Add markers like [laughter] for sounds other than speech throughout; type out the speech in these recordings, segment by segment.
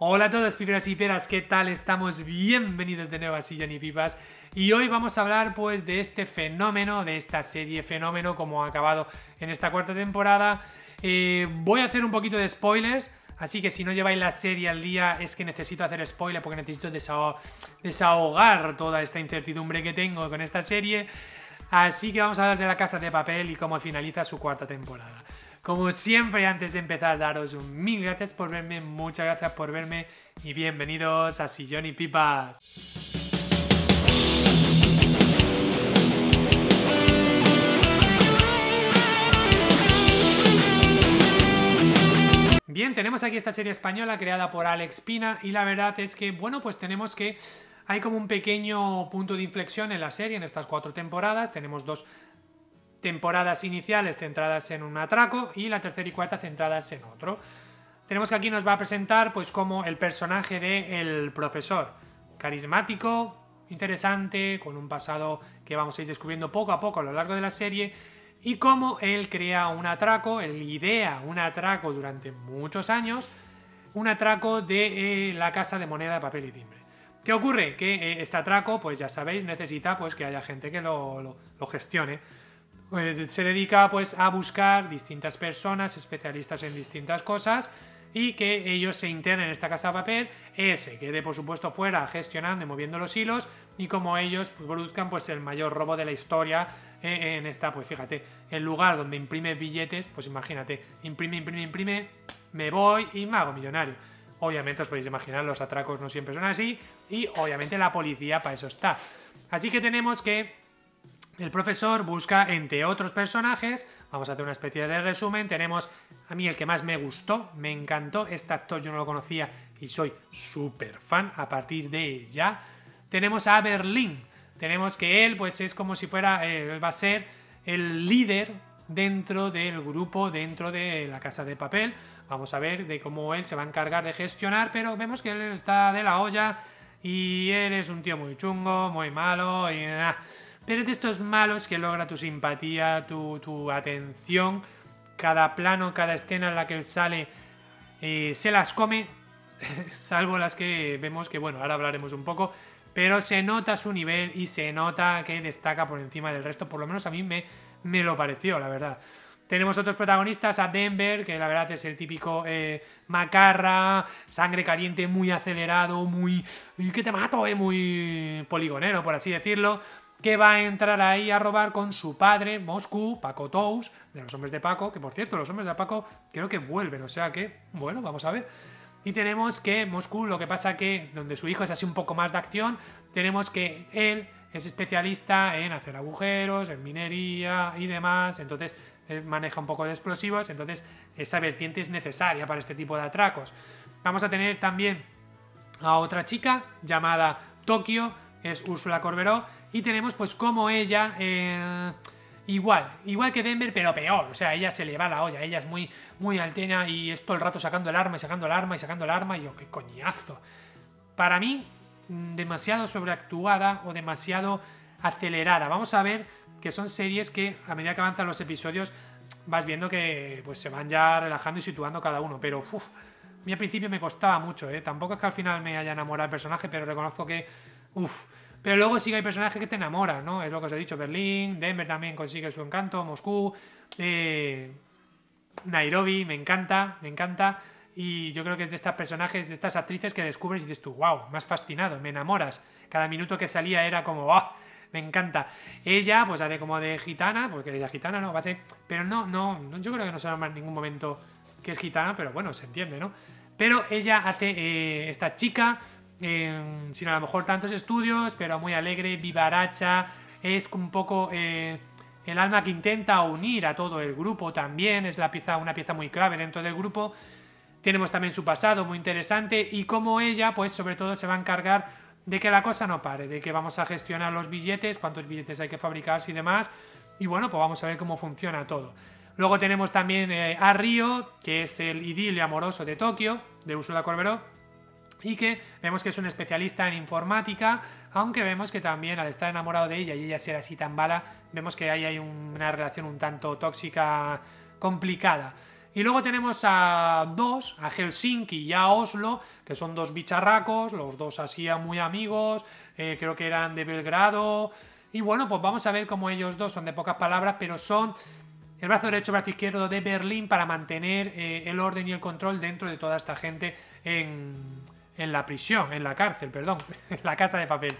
Hola a todos, piperas y peras, ¿qué tal? Estamos bienvenidos de nuevo a Sillón y Pipas. Y hoy vamos a hablar pues de este fenómeno, de esta serie fenómeno, como ha acabado en esta cuarta temporada. Eh, voy a hacer un poquito de spoilers, así que si no lleváis la serie al día es que necesito hacer spoiler porque necesito desahogar toda esta incertidumbre que tengo con esta serie. Así que vamos a hablar de la Casa de Papel y cómo finaliza su cuarta temporada. Como siempre, antes de empezar, daros un mil gracias por verme, muchas gracias por verme y bienvenidos a Sillón y Pipas. Bien, tenemos aquí esta serie española creada por Alex Pina y la verdad es que, bueno, pues tenemos que... Hay como un pequeño punto de inflexión en la serie, en estas cuatro temporadas. Tenemos dos temporadas iniciales centradas en un atraco y la tercera y cuarta centradas en otro. Tenemos que aquí nos va a presentar pues como el personaje de el profesor, carismático, interesante, con un pasado que vamos a ir descubriendo poco a poco a lo largo de la serie y cómo él crea un atraco, él idea un atraco durante muchos años, un atraco de eh, la casa de moneda de papel y timbre. ¿Qué ocurre? Que eh, este atraco, pues ya sabéis, necesita pues que haya gente que lo gestione. Eh, se dedica pues a buscar distintas personas especialistas en distintas cosas y que ellos se internen en esta casa de papel, él se quede por supuesto fuera gestionando y moviendo los hilos y como ellos pues, produzcan pues el mayor robo de la historia eh, en esta, pues fíjate, el lugar donde imprime billetes, pues imagínate, imprime, imprime, imprime, me voy y me hago millonario. Obviamente os podéis imaginar, los atracos no siempre son así y obviamente la policía para eso está. Así que tenemos que el profesor busca, entre otros personajes, vamos a hacer una especie de resumen, tenemos a mí el que más me gustó, me encantó, este actor yo no lo conocía y soy súper fan a partir de ya. Tenemos a Berlín, tenemos que él pues es como si fuera, eh, él va a ser el líder dentro del grupo, dentro de la casa de papel. Vamos a ver de cómo él se va a encargar de gestionar, pero vemos que él está de la olla y él es un tío muy chungo, muy malo y... Pero de estos malos que logra tu simpatía, tu, atención, cada plano, cada escena en la que él sale eh, se las come, [laughs] salvo las que vemos que, bueno, ahora hablaremos un poco, pero se nota su nivel y se nota que destaca por encima del resto, por lo menos a mí me, me lo pareció, la verdad. Tenemos otros protagonistas, a Denver, que la verdad es el típico eh, macarra, sangre caliente, muy acelerado, muy... que te mato, eh, muy poligonero, por así decirlo que va a entrar ahí a robar con su padre, Moscú, Paco Tous, de los hombres de Paco, que por cierto, los hombres de Paco creo que vuelven, o sea que, bueno, vamos a ver. Y tenemos que Moscú, lo que pasa que, donde su hijo es así un poco más de acción, tenemos que él es especialista en hacer agujeros, en minería y demás, entonces él maneja un poco de explosivos, entonces esa vertiente es necesaria para este tipo de atracos. Vamos a tener también a otra chica llamada Tokio, es Úrsula Corberó, y tenemos pues como ella... Eh, igual, igual que Denver, pero peor. O sea, ella se le va la olla, ella es muy, muy altena y es todo el rato sacando el arma y sacando el arma y sacando el arma. Y yo, qué coñazo. Para mí, mm, demasiado sobreactuada o demasiado acelerada. Vamos a ver que son series que a medida que avanzan los episodios vas viendo que pues se van ya relajando y situando cada uno. Pero, uff, a mí al principio me costaba mucho, ¿eh? Tampoco es que al final me haya enamorado el personaje, pero reconozco que, uff, pero luego sí que hay personajes que te enamoran, ¿no? Es lo que os he dicho, Berlín, Denver también consigue su encanto, Moscú, eh, Nairobi, me encanta, me encanta. Y yo creo que es de estos personajes, de estas actrices que descubres y dices tú, wow, has fascinado, me enamoras. Cada minuto que salía era como, wow, me encanta. Ella, pues hace como de gitana, porque ella es gitana, ¿no? Hace, pero no, no, yo creo que no se llama en ningún momento que es gitana, pero bueno, se entiende, ¿no? Pero ella hace eh, esta chica eh, sin a lo mejor tantos estudios, pero muy alegre, vivaracha, es un poco eh, el alma que intenta unir a todo el grupo también, es la pieza, una pieza muy clave dentro del grupo. Tenemos también su pasado muy interesante y como ella, pues sobre todo se va a encargar de que la cosa no pare, de que vamos a gestionar los billetes, cuántos billetes hay que fabricar y demás, y bueno, pues vamos a ver cómo funciona todo. Luego tenemos también eh, a Río, que es el idilio amoroso de Tokio, de Ursula Corberó, y que vemos que es un especialista en informática, aunque vemos que también al estar enamorado de ella y ella ser así tan bala, vemos que ahí hay una relación un tanto tóxica, complicada. Y luego tenemos a dos, a Helsinki y a Oslo, que son dos bicharracos, los dos así muy amigos, eh, creo que eran de Belgrado. Y bueno, pues vamos a ver cómo ellos dos son de pocas palabras, pero son el brazo derecho, brazo izquierdo de Berlín para mantener eh, el orden y el control dentro de toda esta gente en, en la prisión, en la cárcel, perdón, [laughs] en la casa de papel.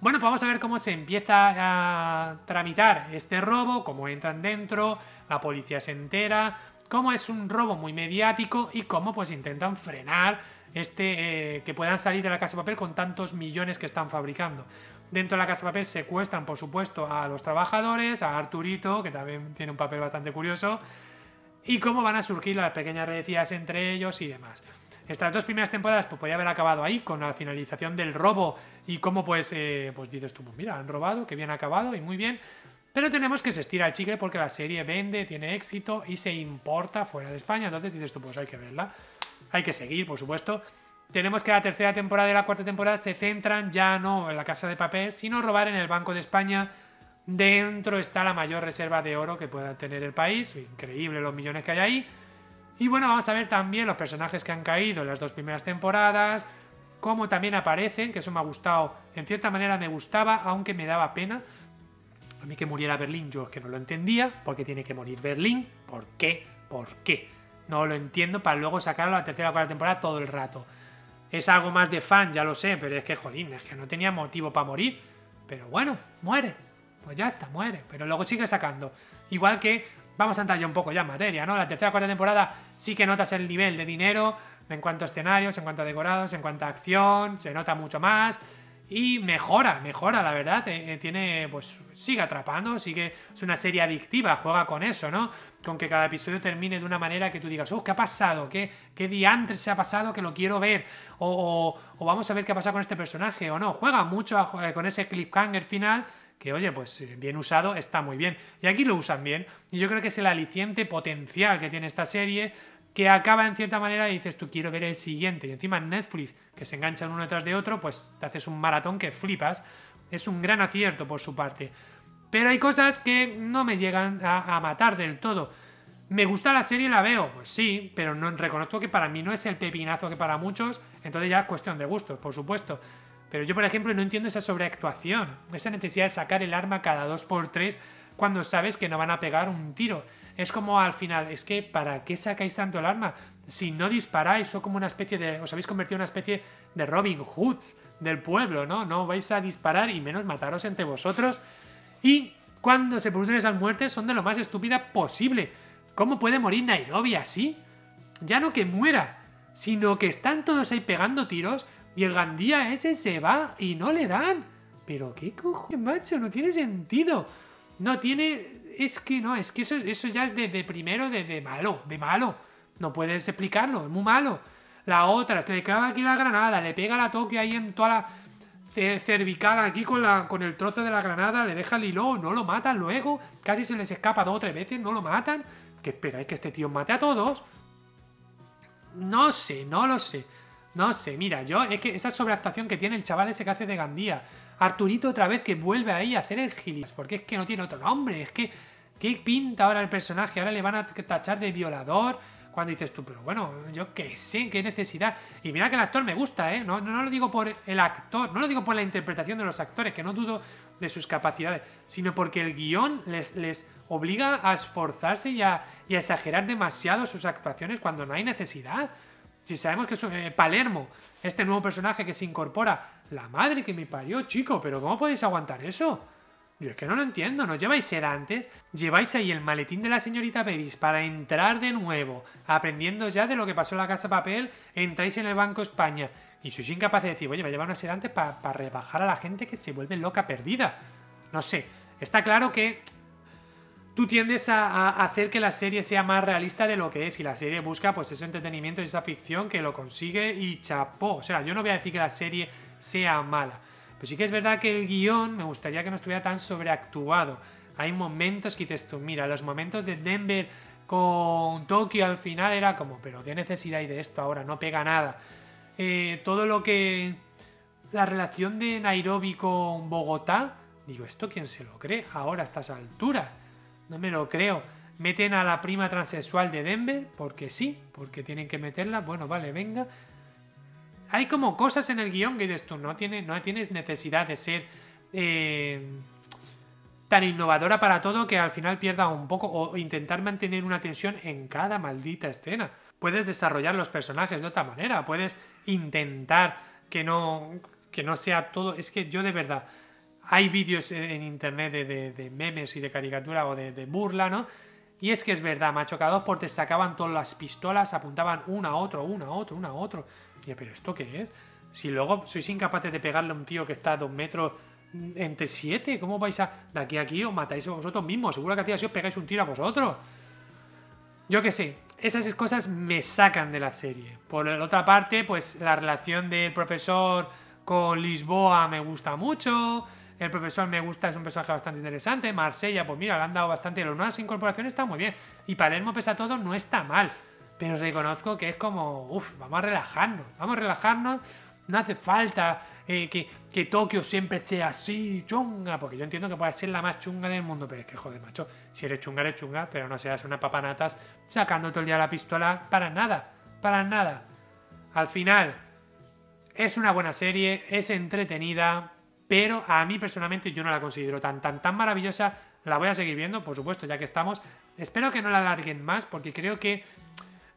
Bueno, pues vamos a ver cómo se empieza a tramitar este robo, cómo entran dentro, la policía se entera, cómo es un robo muy mediático y cómo pues intentan frenar este eh, que puedan salir de la casa de papel con tantos millones que están fabricando. Dentro de la casa de papel secuestran, por supuesto, a los trabajadores, a Arturito, que también tiene un papel bastante curioso, y cómo van a surgir las pequeñas redecías entre ellos y demás. Estas dos primeras temporadas pues podía haber acabado ahí con la finalización del robo y cómo pues, eh, pues dices tú, pues mira, han robado, que bien acabado y muy bien. Pero tenemos que se estira el chicle porque la serie vende, tiene éxito y se importa fuera de España. Entonces dices tú, pues hay que verla. Hay que seguir, por supuesto. Tenemos que la tercera temporada y la cuarta temporada se centran ya no en la casa de papel, sino robar en el Banco de España. Dentro está la mayor reserva de oro que pueda tener el país. Increíble los millones que hay ahí. Y bueno, vamos a ver también los personajes que han caído en las dos primeras temporadas, cómo también aparecen, que eso me ha gustado, en cierta manera me gustaba, aunque me daba pena. A mí que muriera Berlín, yo es que no lo entendía, porque tiene que morir Berlín, ¿por qué? ¿Por qué? No lo entiendo para luego sacarlo a la tercera o cuarta temporada todo el rato. Es algo más de fan, ya lo sé, pero es que, jolín, es que no tenía motivo para morir. Pero bueno, muere. Pues ya está, muere. Pero luego sigue sacando. Igual que vamos a entrar ya un poco ya en materia, ¿no? La tercera cuarta temporada sí que notas el nivel de dinero en cuanto a escenarios, en cuanto a decorados, en cuanto a acción, se nota mucho más y mejora, mejora, la verdad. Eh, eh, tiene, pues, sigue atrapando, sigue, es una serie adictiva, juega con eso, ¿no? Con que cada episodio termine de una manera que tú digas, oh, ¿qué ha pasado? ¿Qué, qué diantres se ha pasado que lo quiero ver? O, o, vamos a ver qué ha pasado con este personaje, o no. Juega mucho eh, con ese cliffhanger final que oye, pues eh, bien usado está muy bien. Y aquí lo usan bien. Y yo creo que es el aliciente potencial que tiene esta serie, que acaba en cierta manera y dices, tú quiero ver el siguiente. Y encima en Netflix, que se enganchan uno detrás de otro, pues te haces un maratón que flipas. Es un gran acierto por su parte. Pero hay cosas que no me llegan a, matar del todo. ¿Me gusta la serie y la veo? Pues sí, pero no reconozco que para mí no es el pepinazo que para muchos, entonces ya es cuestión de gustos, por supuesto. Pero yo, por ejemplo, no entiendo esa sobreactuación, esa necesidad de sacar el arma cada dos por tres cuando sabes que no van a pegar un tiro. Es como al final, es que ¿para qué sacáis tanto el arma? Si no disparáis, o como una especie de. os habéis convertido en una especie de Robin Hoods del pueblo, ¿no? No vais a disparar y menos mataros entre vosotros. Y cuando se producen esas muertes son de lo más estúpida posible. ¿Cómo puede morir Nairobi así? Ya no que muera, sino que están todos ahí pegando tiros y el Gandía ese se va y no le dan. Pero qué cojones, macho, no tiene sentido. No tiene... Es que no, es que eso, eso ya es de, primero de, de, malo, de malo. No puedes explicarlo, es muy malo. La otra, se le clava aquí la granada, le pega la toque ahí en toda la cervical aquí con, la, con el trozo de la granada, le deja el hilo, no lo matan luego, casi se les escapa dos o tres veces, no lo matan. ¿Qué esperáis que este tío mate a todos? No sé, no lo sé. No sé, mira, yo es que esa sobreactuación que tiene el chaval ese que hace de Gandía. Arturito otra vez que vuelve ahí a hacer el gilis, porque es que no tiene otro nombre, es que ¿qué pinta ahora el personaje? Ahora le van a tachar de violador. Cuando dices tú, pero bueno, yo qué sé, qué necesidad. Y mira que el actor me gusta, ¿eh? No, no, lo digo por el actor, no lo digo por la interpretación de los actores, que no dudo de sus capacidades, sino porque el guion les, les obliga a esforzarse y a, y a exagerar demasiado sus actuaciones cuando no hay necesidad. Si sabemos que es eh, Palermo, este nuevo personaje que se incorpora, la madre que me parió, chico, pero ¿cómo podéis aguantar eso? Yo es que no lo entiendo, ¿no lleváis sedantes? ¿Lleváis ahí el maletín de la señorita Bevis para entrar de nuevo, aprendiendo ya de lo que pasó en la Casa Papel, entráis en el Banco España y sois incapaces de decir, oye, me a llevar una sedante para rebajar a la gente que se vuelve loca perdida? No sé, está claro que tú tiendes a, hacer que la serie sea más realista de lo que es y la serie busca pues ese entretenimiento y esa ficción que lo consigue y chapó. O sea, yo no voy a decir que la serie sea mala, pero sí que es verdad que el guion me gustaría que no estuviera tan sobreactuado. Hay momentos que dices tú, mira, los momentos de Denver con Tokio al final era como, pero qué necesidad hay de esto ahora, no pega nada. Eh, todo lo que... La relación de Nairobi con Bogotá, digo, ¿esto quién se lo cree ahora a estas alturas? No me lo creo. Meten a la prima transexual de Denver, porque sí, porque tienen que meterla. Bueno, vale, venga. Hay como cosas en el guion que dices tú, no, tiene, no tienes necesidad de ser eh, tan innovadora para todo que al final pierda un poco o intentar mantener una tensión en cada maldita escena. Puedes desarrollar los personajes de otra manera, puedes intentar que no, que no sea todo... Es que yo de verdad, hay vídeos en internet de, memes y de caricatura o de, burla, ¿no? Y es que es verdad, macho, cada dos por te sacaban todas las pistolas, apuntaban una a otro, una a otro, una a otro. Y pero ¿esto qué es? Si luego sois incapaces de pegarle a un tío que está a dos metros entre siete, ¿cómo vais a...? De aquí a aquí os matáis a vosotros mismos. Seguro que hacía así os pegáis un tiro a vosotros. Yo qué sé, esas cosas me sacan de la serie. Por la otra parte, pues la relación del profesor con Lisboa me gusta mucho. El profesor me gusta, es un personaje bastante interesante. Marsella, pues mira, le han dado bastante. Las nuevas incorporaciones están muy bien. Y Palermo, pese a todo, no está mal. Pero reconozco que es como, uff, vamos a relajarnos. Vamos a relajarnos. No hace falta eh, que, Tokio siempre sea así, chunga, porque yo entiendo que puede ser la más chunga del mundo, pero es que joder, macho, si eres chunga, eres chunga, pero no seas una papanatas sacando todo el día la pistola para nada, para nada. Al final, es una buena serie, es entretenida, pero a mí personalmente yo no la considero tan, tan, tan maravillosa. La voy a seguir viendo, por supuesto, ya que estamos. Espero que no la alarguen más, porque creo que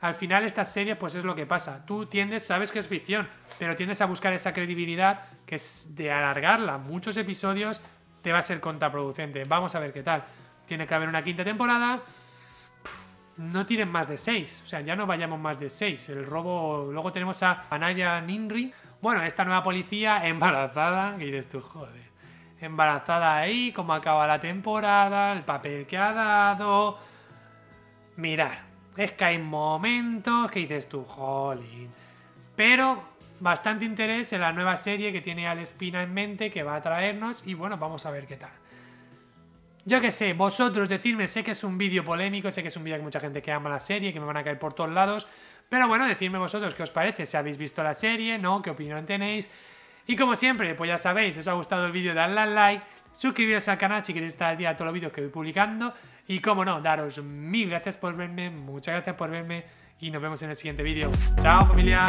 al final esta serie pues es lo que pasa. Tú tiendes, sabes que es ficción, pero tiendes a buscar esa credibilidad que es de alargarla muchos episodios te va a ser contraproducente. Vamos a ver qué tal. Tiene que haber una quinta temporada. no tienen más de seis. O sea, ya no vayamos más de seis. El robo... Luego tenemos a Anaya Ninri. Bueno, esta nueva policía embarazada. Que dices tú, joder. Embarazada ahí, cómo acaba la temporada, el papel que ha dado. Mirar, es que hay momentos que dices tú, jolín. Pero bastante interés en la nueva serie que tiene Al Espina en mente, que va a traernos. Y bueno, vamos a ver qué tal. Yo qué sé, vosotros decidme, sé que es un vídeo polémico, sé que es un vídeo que mucha gente que ama la serie, que me van a caer por todos lados. Pero bueno, decidme vosotros qué os parece, si habéis visto la serie, ¿no? ¿Qué opinión tenéis? Y como siempre, pues ya sabéis, si os ha gustado el vídeo, dadle al like, suscribiros al canal si queréis estar al día de todos los vídeos que voy publicando. Y como no, daros mil gracias por verme, muchas gracias por verme y nos vemos en el siguiente vídeo. ¡Chao familia!